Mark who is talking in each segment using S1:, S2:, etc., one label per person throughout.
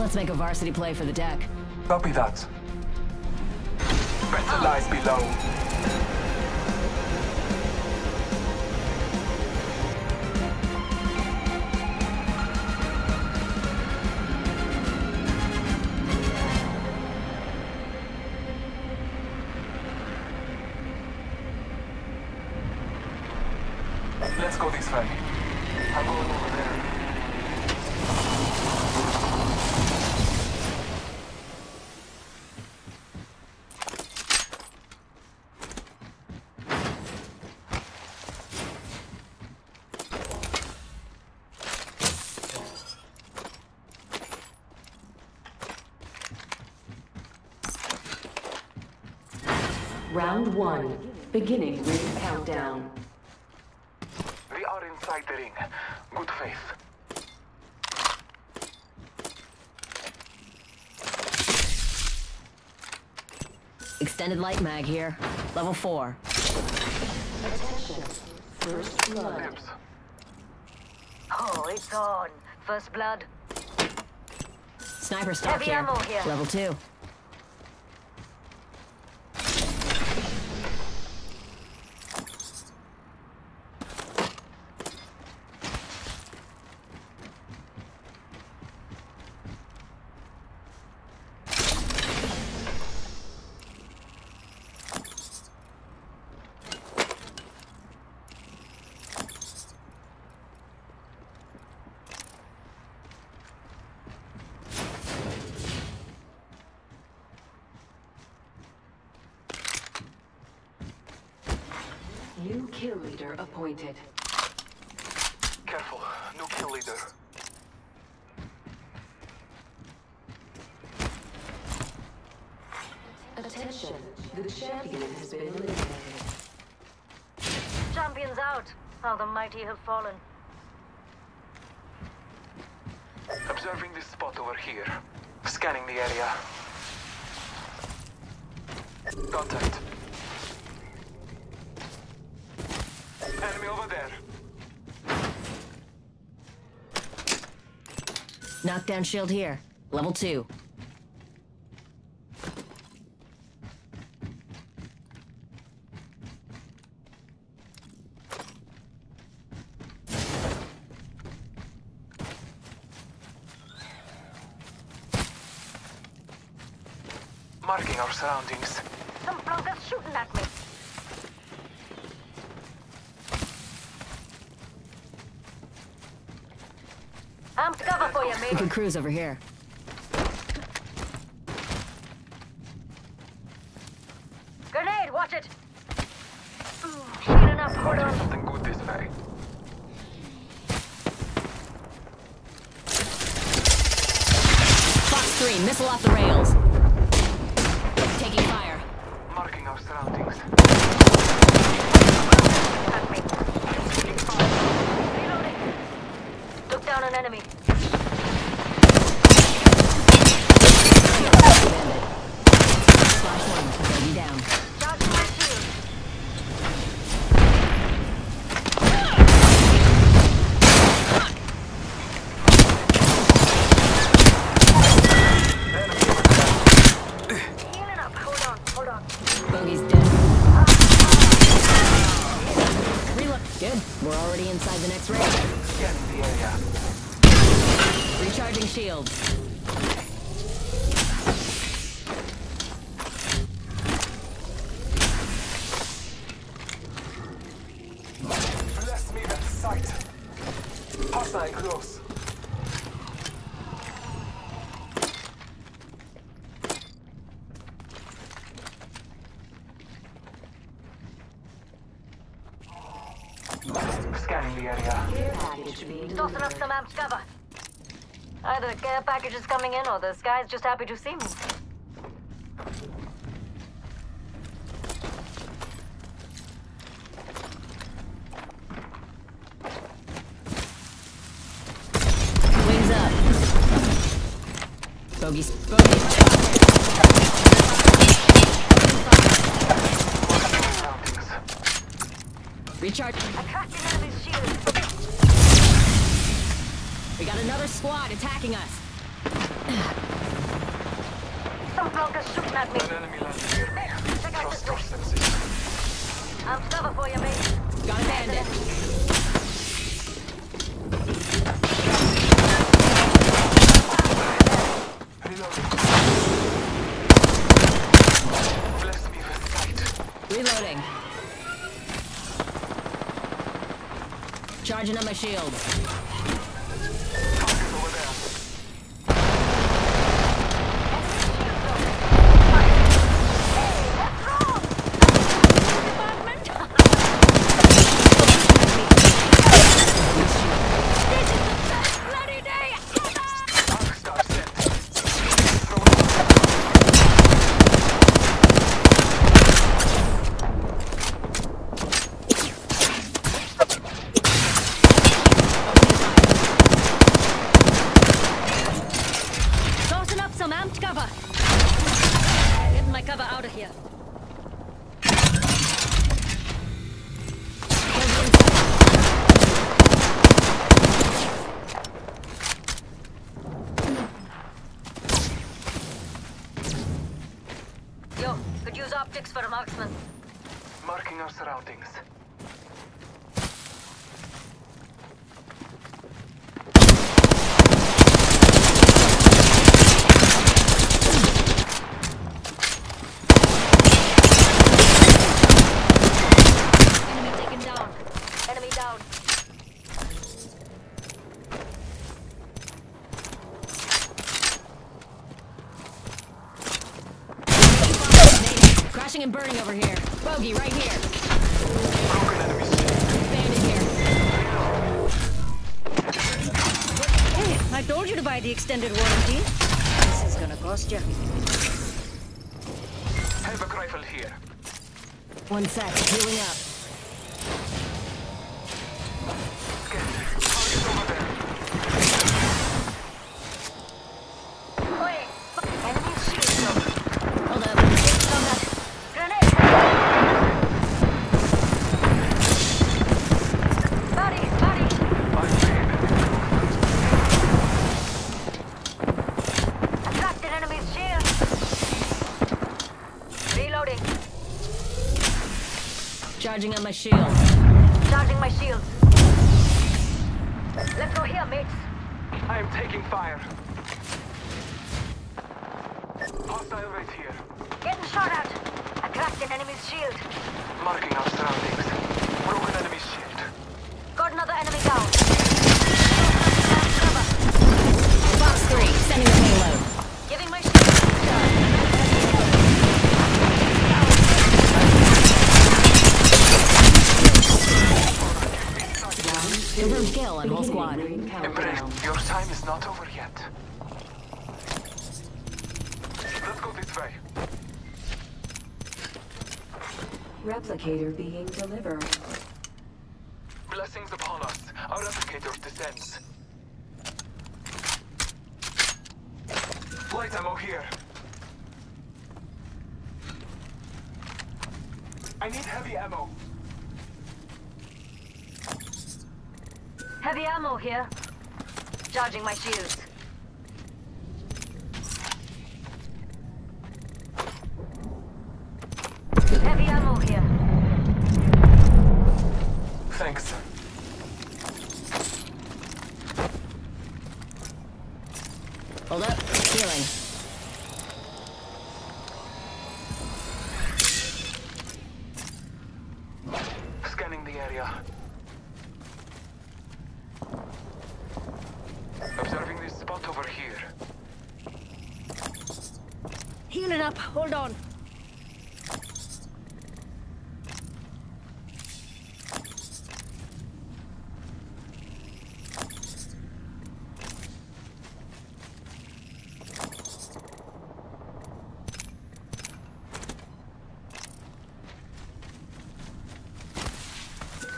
S1: Let's make a varsity play for the deck.
S2: Copy that. Better lies below.
S3: Round one. Beginning ring countdown.
S2: We are inside the ring. Good faith.
S1: Extended light mag here. Level 4.
S3: Attention. First blood.
S2: Dibs.
S4: Oh, it's on. First blood.
S1: Sniper stock
S4: Heavy
S1: here.
S4: ammo here.
S1: Level 2.
S3: Kill leader appointed.
S2: Careful. No kill leader.
S3: Attention. The champion has been eliminated.
S4: Champions out. How the mighty have fallen.
S2: Observing this spot over here. Scanning the area. Contact. Enemy over there.
S1: Knockdown shield here. Level 2.
S2: Marking our surroundings.
S4: Some flunkers shooting at me. Amped cover for
S1: We can cruise over here.
S4: Grenade, watch it. Ooh, Shielding up, hold on.
S2: Something good this way.
S1: Fox 3, missile off the rails. The
S2: area.
S4: Tossing up some amped cover. Either the care package is coming in or the sky's just happy to see me.
S1: Wings up. Bogey's. Bogey's.
S2: Surroundings.
S1: Recharge.
S4: Attracting enemy's shield.
S1: We got another squad attacking us.
S4: Some bloke is shooting at me.
S2: An enemy landed near me.
S4: Check out
S2: Trust
S4: way.
S2: senses.
S4: I'm cover for you, mate.
S1: Got a bandit.
S2: Reloading. Bless me with sight.
S1: Reloading. Charging up my shield.
S4: Optics for marksman.
S2: Marking our surroundings.
S4: Enemy taken down. Enemy down.
S1: Crashing and burning over here. Bogey right here.
S2: Broken enemy.
S1: Bandit here.
S4: Hey, I told you to buy the extended warranty. This is gonna cost you.
S2: Havoc rifle here.
S1: One sec. Healing up.
S2: Scanning. Target over there.
S4: Oi! Enemy shield.
S1: Hold up.
S4: Grenade! Body, body!
S2: I'm aiming.
S4: Attacked an enemy's shield! Reloading.
S1: Charging up my shield.
S4: Charging my shield. Let's go here, mates.
S2: I am taking fire. Hostile right here.
S4: Getting shot at. I cracked an enemy's shield.
S2: Marking our surroundings. Time is not over yet. Let's go this way.
S3: Replicator being delivered.
S2: Blessings upon us. Our replicator descends. Light ammo here. I need heavy ammo.
S4: Heavy ammo here. Charging my shields. Heavy ammo here.
S2: Thanks.
S1: Hold up. Healing.
S2: Scanning the area. Observing this spot over here.
S4: Healing up. Hold on.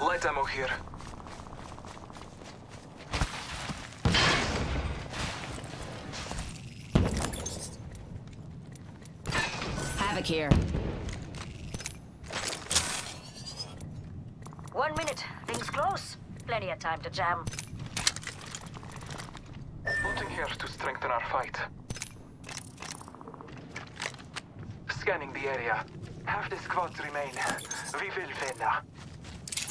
S2: Light ammo here.
S1: Havoc here.
S4: One minute. Things close. Plenty of time to jam.
S2: Looting here to strengthen our fight. Scanning the area. Half the squads remain. We will win.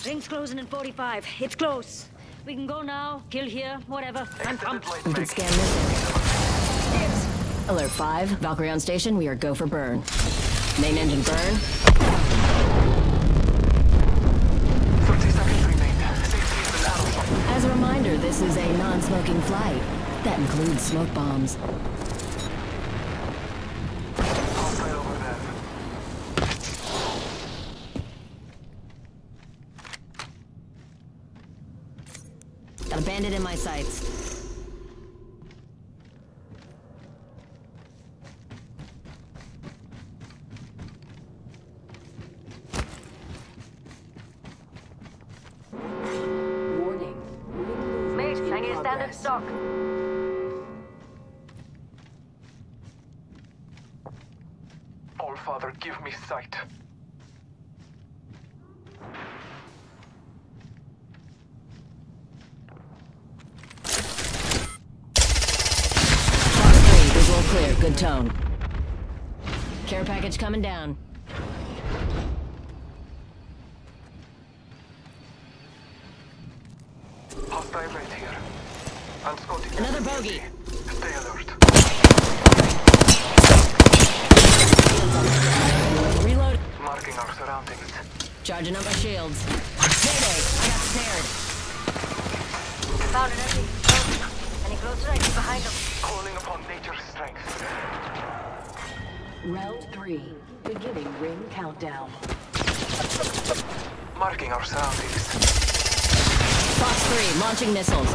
S4: Ring's closing in 45. It's close. We can go now, kill here, whatever. I'm pumped.
S1: We can scan this area. Alert 5, Valkyrie on station, we are go for burn. Main engine burn. This is a non-smoking flight. That includes smoke bombs. Got a bandit in my sights.
S2: Father, give me sight.
S1: Fox 3, visual clear, good tone. Care package coming down.
S2: Hostile right here.
S1: Another bogey.
S2: Stay alert.
S1: Reload.
S2: Marking our surroundings.
S1: Charging up my shields. Mayday, I got snared.
S4: Found an enemy. Any closer? I get behind them.
S2: Calling upon nature's strength.
S3: Round three. Beginning ring countdown.
S2: Marking our surroundings.
S1: Fox 3, launching missiles.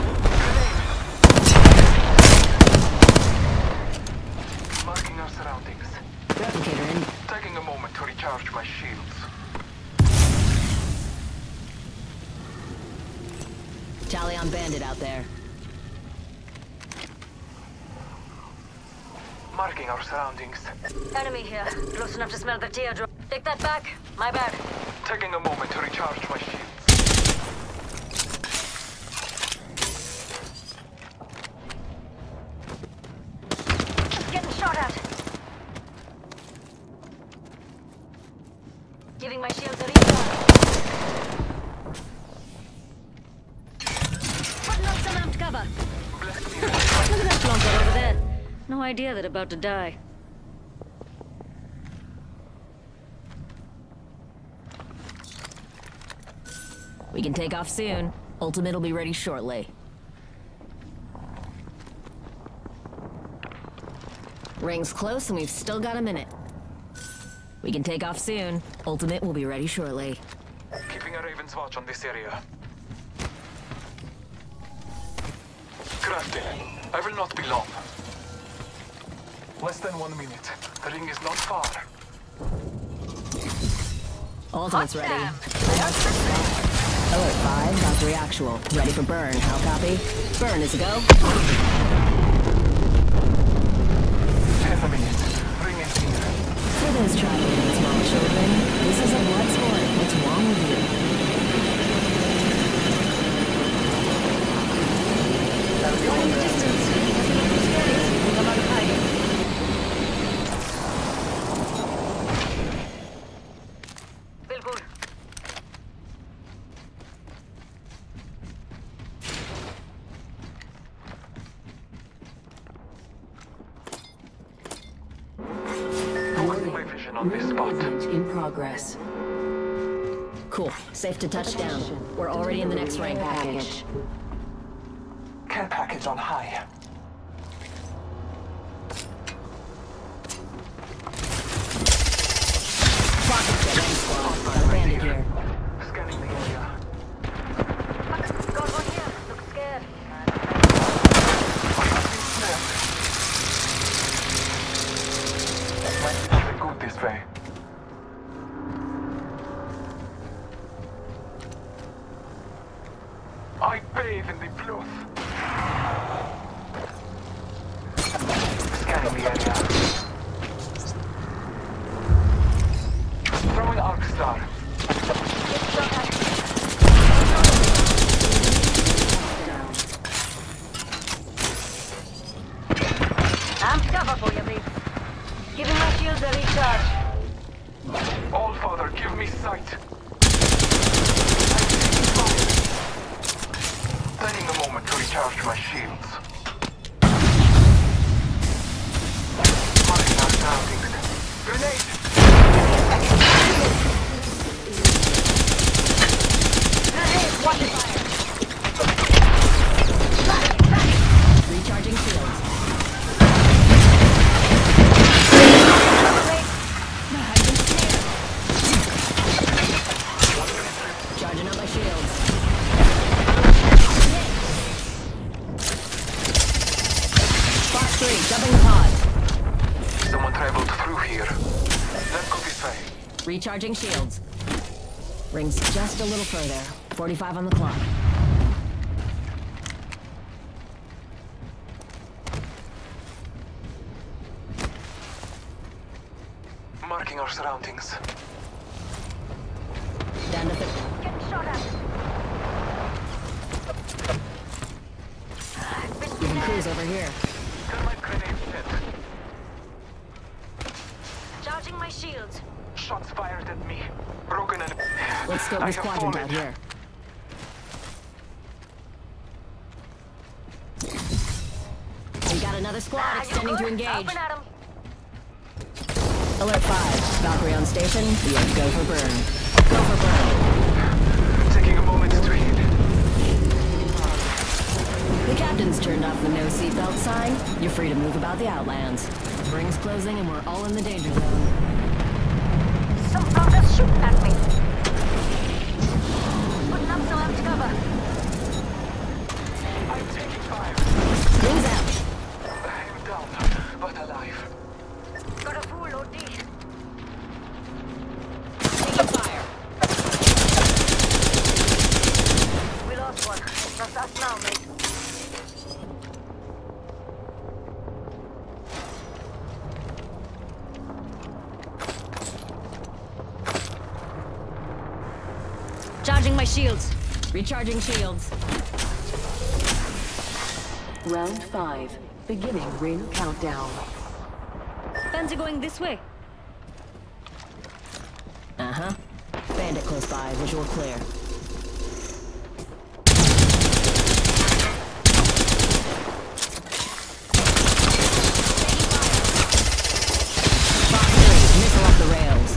S2: Marking our surroundings.
S1: Replicator in.
S2: Taking a moment to recharge my shields.
S1: Tally on bandit out there.
S2: Marking our surroundings.
S4: Enemy here. Close enough to smell the teardrop. Take that back. My bad.
S2: Taking a moment to recharge my shields.
S4: Getting shot at. Giving my shields a recharge. Putting up some amped cover.
S2: Bless me.
S4: Look at that flunker over there. No idea they're about to die.
S1: We can take off soon. Ultimate will be ready shortly. Ring's close and we've still got a minute. We can take off soon. Ultimate will be ready shortly.
S2: Keeping a Raven's watch on this area. Crafty, I will not be long. Less than one minute. The ring is not far.
S1: Ultimate's ready. Alert 5, Valkyrie Actual. Ready for burn. How copy? Burn is a go.
S2: Half a minute. Ring is here.
S1: For those traveling with small children, this is a blood sport. What's wrong with you? Safe to touch down. We're already in the next rank package.
S2: Care package on high.
S1: Rocket jet, squad. Got a bandit here.
S2: Scanning the area.
S4: Got one here. Looks scared.
S2: Might be even good this way. I bathe in the blood. Scanning the area. Throwing arc star.
S4: For you, babe. Giving my shields a recharge.
S2: All Father, give me sight. I'm taking fire. Taking a moment to recharge my shields. Marking our surroundings. Grenade!
S1: Recharging Recharging shields. Rings just a little further. 45 on the clock.
S2: Marking our surroundings.
S1: Down to 50.
S4: Getting shot at.
S1: You can cruise over here.
S2: Thermite grenade set.
S4: Charging my shields.
S2: Shots fired at me. Broken and...
S1: Let's scope
S2: I
S1: this
S2: have
S1: quadrant
S2: fallen.
S1: out here. We got another squad
S4: Ah,
S1: extending to engage.
S4: Open at 'em.
S1: Alert 5. Valkyrie on station. We are go for burn. Go for burn.
S2: Taking a moment to heal.
S1: The captain's turned off the no seatbelt sign. You're free to move about the Outlands. Ring's closing and we're all in the danger zone.
S4: Some brothers shooting at me. Putting up some amped cover.
S2: I'm taking fire.
S1: Rings out.
S2: I'm down, but alive.
S4: Got a fool, OD.
S1: Taking fire.
S4: We lost one. That's us now, mate. Charging my shields.
S1: Recharging shields.
S3: Round five. Beginning ring countdown.
S4: Guns are going this way.
S1: Uh-huh. Bandit close by. Visual clear. Fox three. Missile off the rails.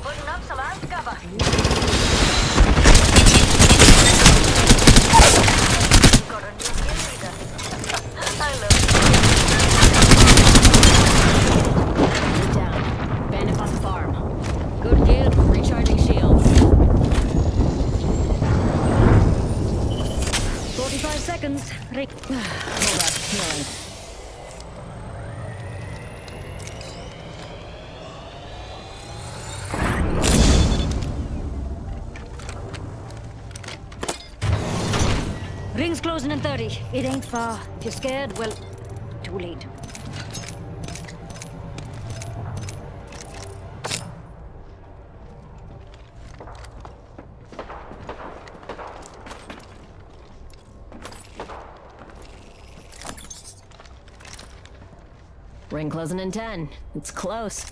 S4: Putting up some amped cover. Got a new kill leader. I love
S1: Get down. Bandit off the farm.
S4: Good kill.
S1: Recharging shields.
S4: 45 seconds. Rick.
S1: Hold up. Healing.
S4: Ring's closing in 30. It ain't far. If you're scared, well, too late.
S1: Ring closing in 10. It's close.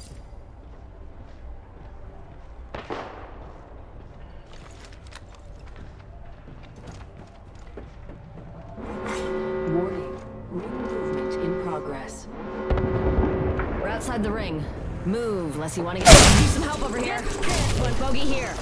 S3: Warning. Ring movement in progress.
S1: We're outside the ring. Move, unless you want to get some help over here. One bogey here.